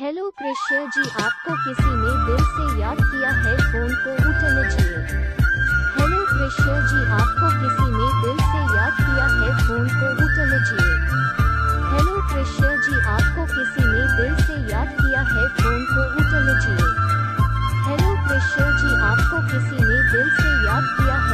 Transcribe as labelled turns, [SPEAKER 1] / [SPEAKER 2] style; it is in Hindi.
[SPEAKER 1] हेलो कृष्ण जी आपको किसी ने दिल से याद किया है फ़ोन को? उठा लीजिए हेलो कृष्ण जी, आपको किसी ने दिल से याद किया है फ़ोन को? उठा लीजिए हेलो कृष्ण जी, आपको किसी ने दिल से याद किया है फ़ोन को? उठा लीजिए हेलो कृष्ण जी, आपको किसी ने दिल से याद किया है